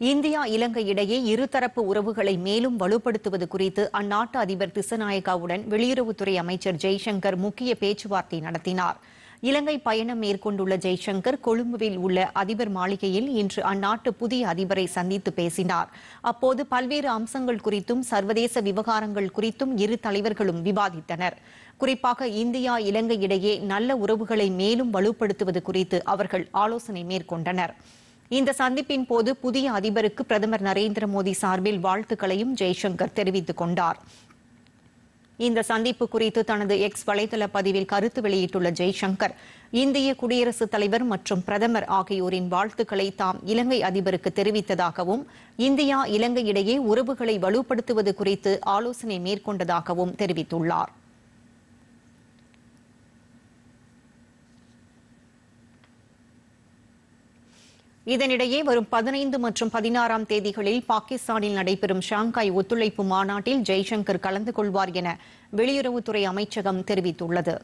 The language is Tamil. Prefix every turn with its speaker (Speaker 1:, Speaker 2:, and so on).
Speaker 1: இந்தியா இலங்கை இடையே இருதரப்பு உறவுகளை மேலும் வலுப்படுத்துவது குறித்து அந்நாட்டு அதிபர் திசநாயகாவுடன் வெளியுறவுத்துறை அமைச்சர் ஜெய்சங்கர் முக்கிய பேச்சுவார்த்தை நடத்தினார். இலங்கை பயணம் மேற்கொண்டுள்ள ஜெய்சங்கர் கொழும்புவில் உள்ள அதிபர் மாளிகையில் இன்று அந்நாட்டு புதிய அதிபரை சந்தித்து பேசினார். அப்போது பல்வேறு அம்சங்கள் குறித்தும் சர்வதேச விவகாரங்கள் குறித்தும் இரு தலைவர்களும் விவாதித்தனர். குறிப்பாக இந்தியா இலங்கை இடையே நல்ல உறவுகளை மேலும் வலுப்படுத்துவது குறித்து அவர்கள் ஆலோசனை மேற்கொண்டனர். இந்த சந்திப்பின் போது புதிய அதிபருக்கு பிரதமர் நரேந்திர மோடி சார்பில் வாழ்த்துக்களையும் ஜெய்சங்கர் தெரிவித்துக் கொண்டார். இந்த சந்திப்பு குறித்து தனது எக்ஸ் வலைதள பதிவில் கருத்து வெளியிட்டுள்ள ஜெய்சங்கர் இந்திய குடியரசுத் தலைவர் மற்றும் பிரதமர் ஆகியோரின் வாழ்த்துக்களை தாம் இலங்கை அதிபருக்கு தெரிவித்ததாகவும் இந்தியா இலங்கை இடையே உறவுகளை வலுப்படுத்துவது குறித்து ஆலோசனை மேற்கொண்டதாகவும் தெரிவித்துள்ளார். இதனிடையே வரும் பதினைந்து மற்றும் பதினாறாம் தேதிகளில் பாகிஸ்தானில் நடைபெறும் ஷாங்காய் ஒத்துழைப்பு மாநாட்டில் ஜெய்சங்கர் கலந்து கொள்வார் என வெளியுறவுத்துறை அமைச்சகம் தெரிவித்துள்ளது.